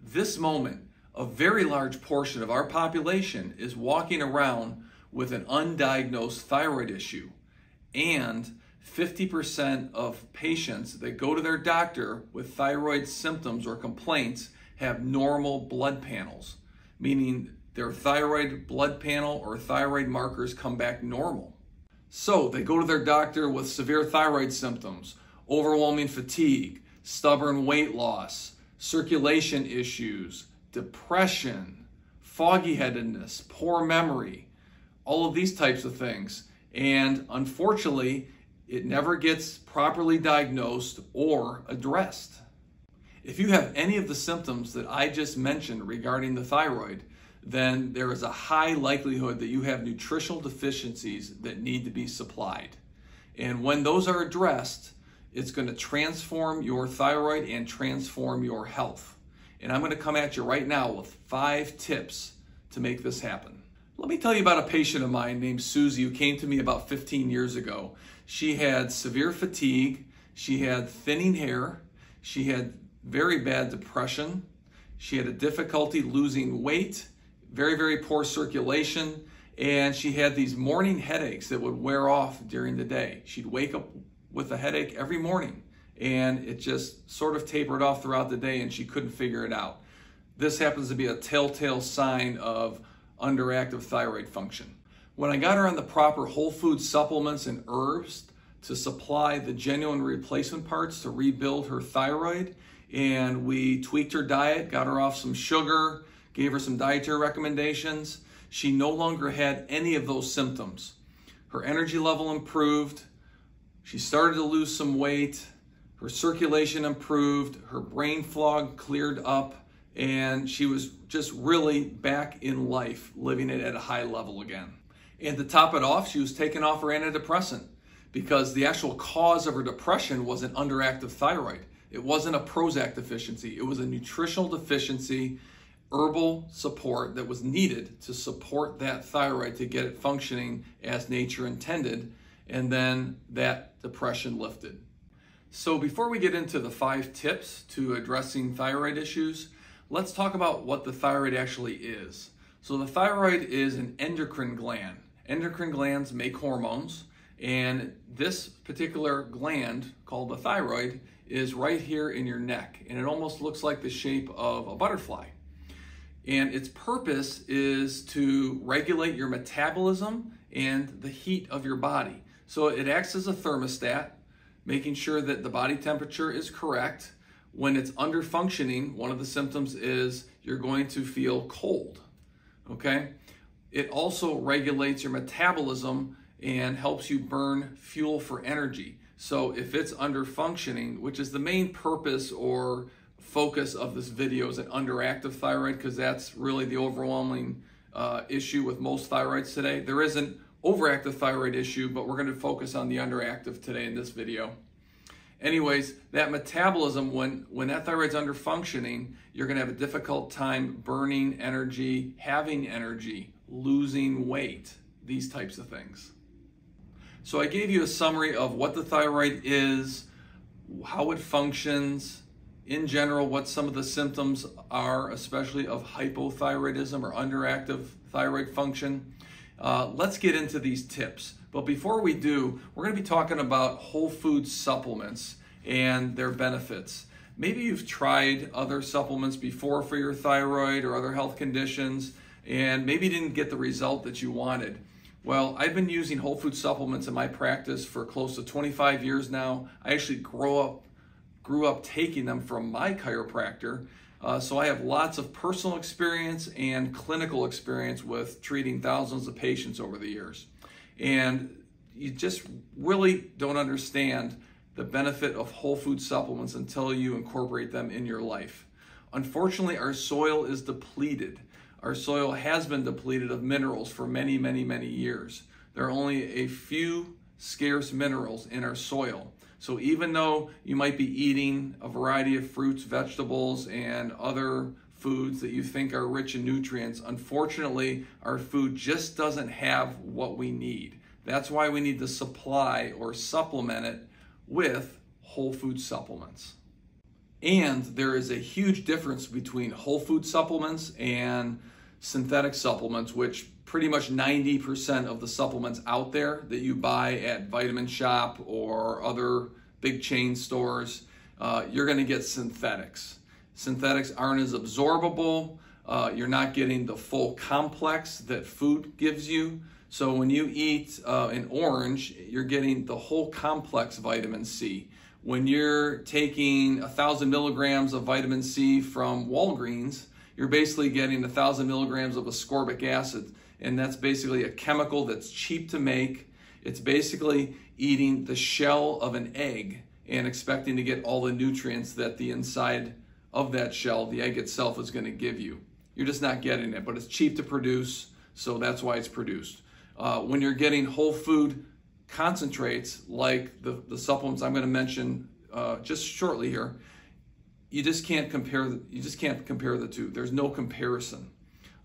This moment, a very large portion of our population is walking around with an undiagnosed thyroid issue. And 50% of patients that go to their doctor with thyroid symptoms or complaints have normal blood panels, meaning their thyroid blood panel or thyroid markers come back normal. So they go to their doctor with severe thyroid symptoms, overwhelming fatigue, stubborn weight loss, circulation issues, depression, foggy headedness, poor memory, all of these types of things. And unfortunately, it never gets properly diagnosed or addressed. If you have any of the symptoms that I just mentioned regarding the thyroid, then there is a high likelihood that you have nutritional deficiencies that need to be supplied. And when those are addressed, it's going to transform your thyroid and transform your health. And I'm going to come at you right now with five tips to make this happen. Let me tell you about a patient of mine named Susie who came to me about 15 years ago. She had severe fatigue, she had thinning hair, she had very bad depression, she had a difficulty losing weight, very, very poor circulation, and she had these morning headaches that would wear off during the day. She'd wake up with a headache every morning, and it just sort of tapered off throughout the day, and she couldn't figure it out. This happens to be a telltale sign of underactive thyroid function. When I got her on the proper whole food supplements and herbs to supply the genuine replacement parts to rebuild her thyroid, and we tweaked her diet, got her off some sugar, gave her some dietary recommendations. She no longer had any of those symptoms. Her energy level improved. She started to lose some weight. Her circulation improved. Her brain fog cleared up. And she was just really back in life, living it at a high level again. And to top it off, she was taking off her antidepressant because the actual cause of her depression was an underactive thyroid. It wasn't a Prozac deficiency, it was a nutritional deficiency herbal support that was needed to support that thyroid to get it functioning as nature intended, and then that depression lifted. So, before we get into the five tips to addressing thyroid issues, let's talk about what the thyroid actually is. So, the thyroid is an endocrine gland. Endocrine glands make hormones, and this particular gland called the thyroid is right here in your neck, and it almost looks like the shape of a butterfly. And its purpose is to regulate your metabolism and the heat of your body. So it acts as a thermostat, making sure that the body temperature is correct. When it's under functioning, one of the symptoms is you're going to feel cold. Okay? It also regulates your metabolism and helps you burn fuel for energy. So if it's under functioning, which is the main purpose or focus of this video is an underactive thyroid because that's really the overwhelming uh, issue with most thyroids today. There is an overactive thyroid issue, but we're going to focus on the underactive today in this video. Anyways, that metabolism, when, when that thyroid's under functioning, you're going to have a difficult time burning energy, having energy, losing weight, these types of things. So I gave you a summary of what the thyroid is, how it functions, in general what some of the symptoms are, especially of hypothyroidism or underactive thyroid function. Uh, let's get into these tips. But before we do, we're going to be talking about whole food supplements and their benefits. Maybe you've tried other supplements before for your thyroid or other health conditions, and maybe didn't get the result that you wanted. Well, I've been using whole food supplements in my practice for close to 25 years now. I actually grow up grew up taking them from my chiropractor. Uh, so I have lots of personal experience and clinical experience with treating thousands of patients over the years. And you just really don't understand the benefit of whole food supplements until you incorporate them in your life. Unfortunately, our soil is depleted. Our soil has been depleted of minerals for many, many, many years. There are only a few scarce minerals in our soil. So even though you might be eating a variety of fruits, vegetables, and other foods that you think are rich in nutrients, unfortunately, our food just doesn't have what we need. That's why we need to supply or supplement it with whole food supplements. And there is a huge difference between whole food supplements and synthetic supplements, which pretty much 90% of the supplements out there that you buy at Vitamin Shoppe or other big chain stores, uh, you're going to get synthetics. Synthetics aren't as absorbable. Uh, you're not getting the full complex that food gives you. So when you eat uh, an orange, you're getting the whole complex vitamin C. When you're taking a thousand milligrams of vitamin C from Walgreens, you're basically getting a thousand milligrams of ascorbic acid, and that's basically a chemical that's cheap to make. It's basically eating the shell of an egg and expecting to get all the nutrients that the inside of that shell, the egg itself, is going to give you. You're just not getting it, but it's cheap to produce, so that's why it's produced. Uh, when you're getting whole food concentrates like the, the supplements I'm going to mention uh, just shortly here, you just can't compare. The, you just can't compare the two. There's no comparison.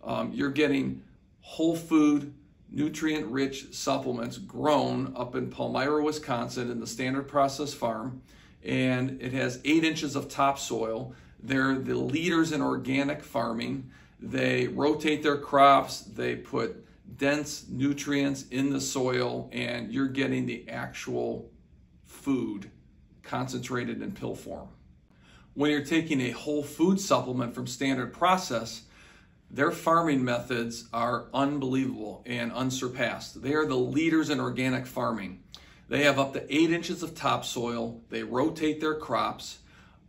Um, you're getting whole food, nutrient-rich supplements grown up in Palmyra, Wisconsin, in the Standard Process Farm, and it has eight inches of topsoil. They're the leaders in organic farming. They rotate their crops. They put dense nutrients in the soil and you're getting the actual food concentrated in pill form. When you're taking a whole food supplement from Standard Process, their farming methods are unbelievable and unsurpassed. They are the leaders in organic farming. They have up to eight inches of topsoil. They rotate their crops.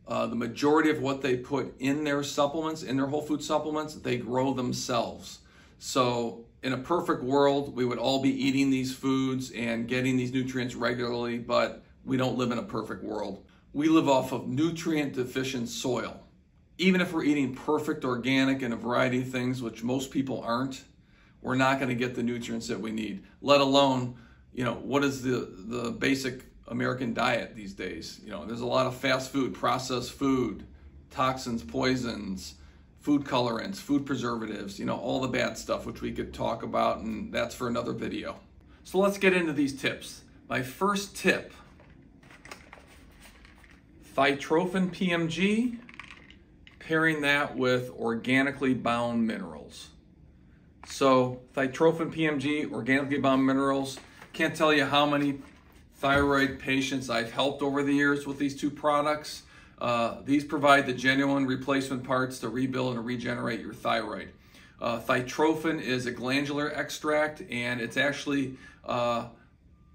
Uh, the majority of what they put in their supplements, in their whole food supplements, they grow themselves. So in a perfect world, we would all be eating these foods and getting these nutrients regularly, but we don't live in a perfect world. We live off of nutrient deficient soil. Even if we're eating perfect organic and a variety of things, which most people aren't, we're not going to get the nutrients that we need, let alone, you know, what is the, the basic American diet these days? You know, there's a lot of fast food, processed food, toxins, poisons, food colorants, food preservatives, you know, all the bad stuff, which we could talk about, and that's for another video. So let's get into these tips. My first tip, Thytrophin PMG, pairing that with organically bound minerals. So Thytrophin PMG, organically bound minerals, can't tell you how many thyroid patients I've helped over the years with these two products. Uh, these provide the genuine replacement parts to rebuild and regenerate your thyroid. Uh, thytrophin is a glandular extract, and it's actually uh,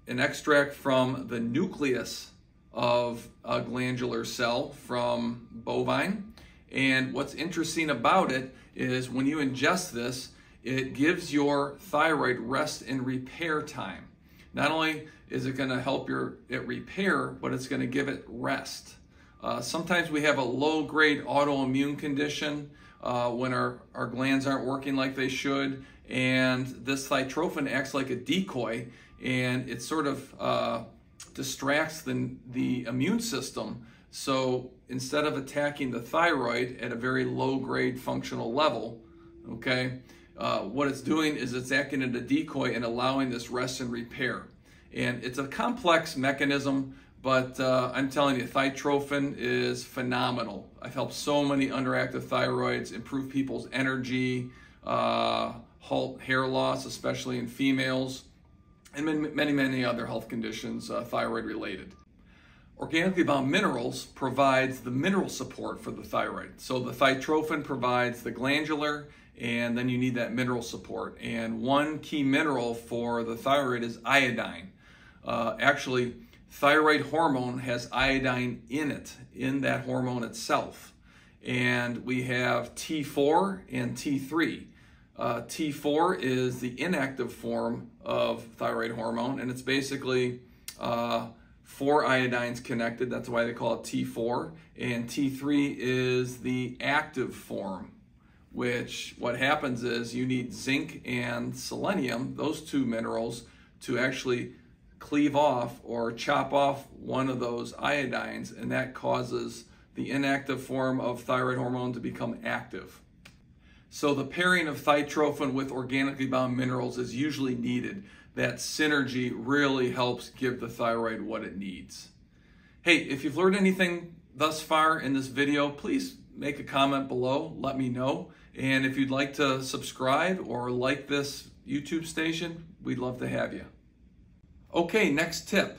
an extract from the nucleus of a glandular cell from bovine. And what's interesting about it is when you ingest this, it gives your thyroid rest and repair time. Not only is it going to help your it repair, but it's going to give it rest. Uh, sometimes we have a low grade autoimmune condition uh, when our, our glands aren't working like they should. And this thytrophin acts like a decoy and it sort of uh, distracts the, the immune system. So instead of attacking the thyroid at a very low grade functional level, okay, uh, what it's doing is it's acting as a decoy and allowing this rest and repair. And it's a complex mechanism but uh, I'm telling you, thytrophin is phenomenal. I've helped so many underactive thyroids improve people's energy, uh, halt hair loss, especially in females, and many, many other health conditions uh, thyroid related. Organically bound minerals provides the mineral support for the thyroid. So the thytrophin provides the glandular, and then you need that mineral support. And one key mineral for the thyroid is iodine. Uh, actually, thyroid hormone has iodine in it, in that hormone itself. And we have T4 and T3. Uh, T4 is the inactive form of thyroid hormone, and it's basically uh, four iodines connected. That's why they call it T4. And T3 is the active form, which what happens is you need zinc and selenium, those two minerals, to actually cleave off or chop off one of those iodines, and that causes the inactive form of thyroid hormone to become active. So the pairing of thytrophin with organically bound minerals is usually needed. That synergy really helps give the thyroid what it needs. Hey, if you've learned anything thus far in this video, please make a comment below, let me know. And if you'd like to subscribe or like this YouTube station, we'd love to have you. Okay, next tip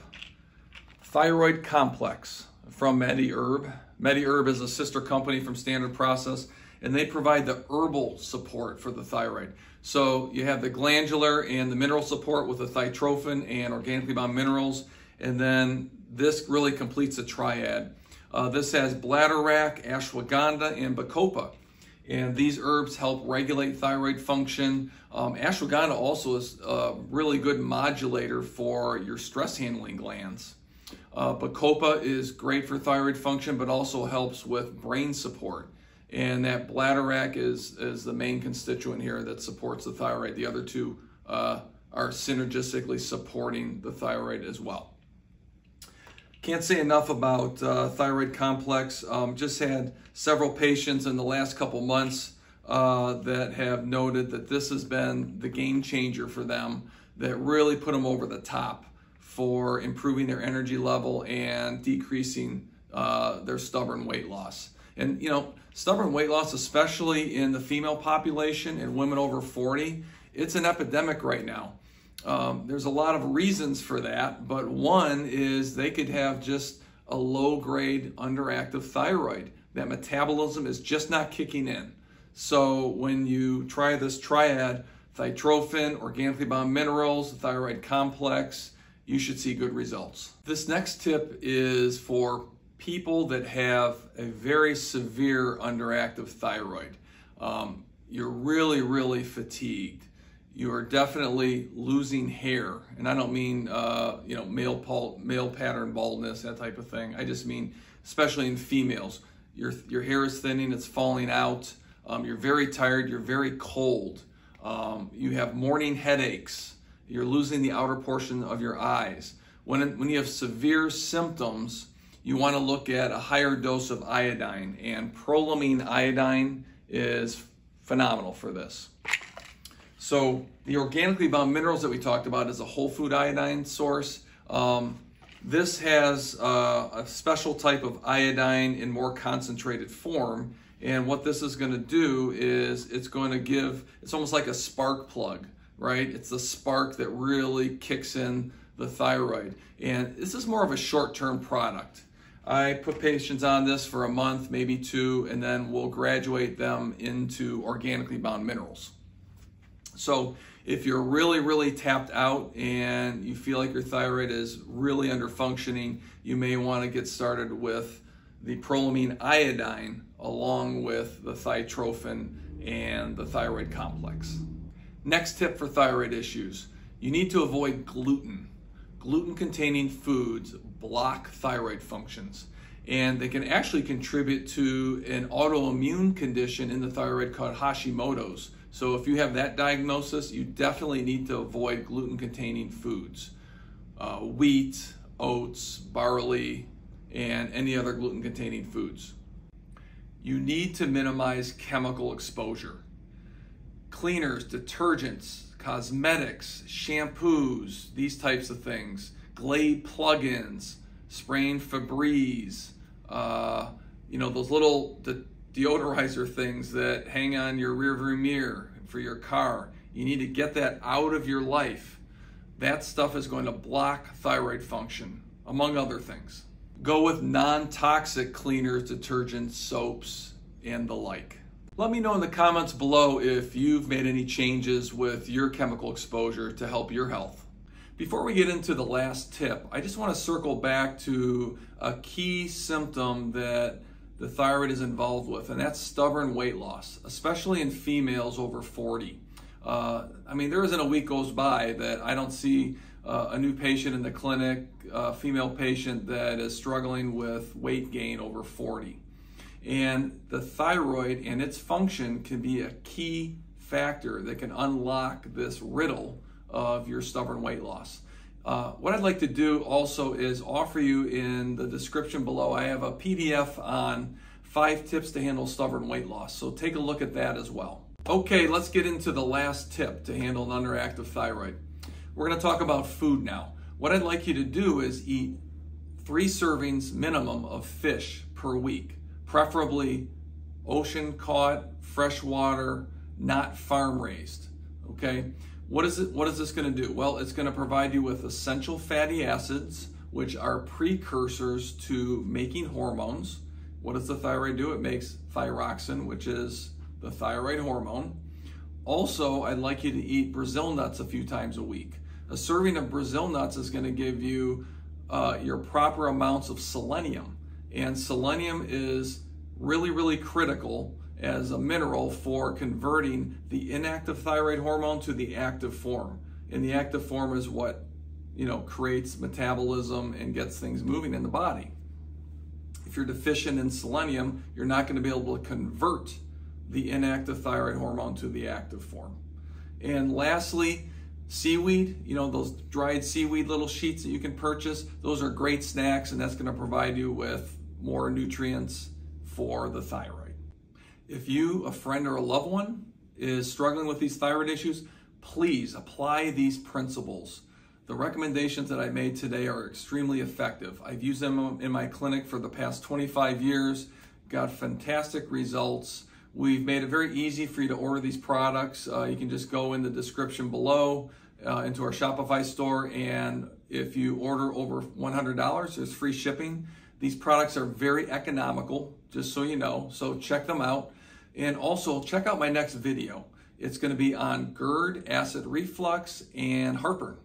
thyroid complex from MediHerb. MediHerb is a sister company from Standard Process, and they provide the herbal support for the thyroid. So you have the glandular and the mineral support with the thytrophin and organically bound minerals, and then this really completes a triad. Uh, this has bladderwrack, ashwagandha, and bacopa. And these herbs help regulate thyroid function. Um, ashwagandha also is a really good modulator for your stress handling glands. Uh, bacopa is great for thyroid function, but also helps with brain support. And that bladderwrack is, is the main constituent here that supports the thyroid. The other two uh, are synergistically supporting the thyroid as well. Can't say enough about uh, thyroid complex. Um, just had several patients in the last couple months uh, that have noted that this has been the game changer for them that really put them over the top for improving their energy level and decreasing uh, their stubborn weight loss. And you know, stubborn weight loss, especially in the female population and women over 40, it's an epidemic right now. Um, there's a lot of reasons for that, but one is they could have just a low grade underactive thyroid. That metabolism is just not kicking in. So when you try this triad, thytrophin, organically bound minerals, thyroid complex, you should see good results. This next tip is for people that have a very severe underactive thyroid. Um, you're really, really fatigued. You are definitely losing hair, and I don't mean uh, you know male male pattern baldness that type of thing. I just mean especially in females, your your hair is thinning, it's falling out. Um, you're very tired. You're very cold. Um, you have morning headaches you're losing the outer portion of your eyes. When, when you have severe symptoms, you want to look at a higher dose of iodine, and prolamine iodine is phenomenal for this. So, the organically bound minerals that we talked about is a whole food iodine source. Um, this has uh, a special type of iodine in more concentrated form. And what this is going to do is it's going to give, it's almost like a spark plug right? It's the spark that really kicks in the thyroid. And this is more of a short term product. I put patients on this for a month, maybe two, and then we'll graduate them into organically bound minerals. So, if you're really, really tapped out and you feel like your thyroid is really under functioning, you may want to get started with the prolamine iodine along with the thytrophin and the thyroid complex. Next tip for thyroid issues you need to avoid gluten. Gluten containing foods block thyroid functions and they can actually contribute to an autoimmune condition in the thyroid called Hashimoto's. So, if you have that diagnosis, you definitely need to avoid gluten containing foods uh, wheat, oats, barley, and any other gluten containing foods. You need to minimize chemical exposure cleaners, detergents, cosmetics, shampoos, these types of things, Glade plugins, spraying Febreze, uh, you know, those little de- deodorizer things that hang on your rearview mirror for your car. You need to get that out of your life. That stuff is going to block thyroid function, among other things. Go with non toxic cleaners, detergents, soaps, and the like. Let me know in the comments below if you've made any changes with your chemical exposure to help your health. Before we get into the last tip, I just want to circle back to a key symptom that the thyroid is involved with, and that's stubborn weight loss, especially in females over 40. Uh, I mean, there isn't a week goes by that I don't see uh, a new patient in the clinic, a female patient that is struggling with weight gain over 40. And the thyroid and its function can be a key factor that can unlock this riddle of your stubborn weight loss. Uh, what I'd like to do also is offer you in the description below, I have a PDF on five tips to handle stubborn weight loss. So take a look at that as well. Okay, let's get into the last tip to handle an underactive thyroid. We're going to talk about food now. What I'd like you to do is eat three servings minimum of fish per week, preferably ocean caught, freshwater, not farm raised. Okay, what is it? What is this going to do? Well, it's going to provide you with essential fatty acids, which are precursors to making hormones. What does the thyroid do? It makes thyroxin, which is the thyroid hormone. Also, I'd like you to eat Brazil nuts a few times a week. A serving of Brazil nuts is going to give you uh, your proper amounts of selenium. And selenium is really, really critical as a mineral for converting the inactive thyroid hormone to the active form. And the active form is what, you know, creates metabolism and gets things moving in the body. If you're deficient in selenium, you're not going to be able to convert the inactive thyroid hormone to the active form. And lastly, seaweed, you know, those dried seaweed little sheets that you can purchase, those are great snacks and that's going to provide you with more nutrients for the thyroid. If you, a friend, or a loved one is struggling with these thyroid issues, please apply these principles. The recommendations that I made today are extremely effective. I've used them in my clinic for the past 25 years, got fantastic results. We've made it very easy for you to order these products. Uh, you can just go in the description below uh, into our Shopify store, and if you order over $100, there's free shipping. These products are very economical, just so you know, so check them out. And also, check out my next video. It's going to be on GERD, acid reflux, and heartburn.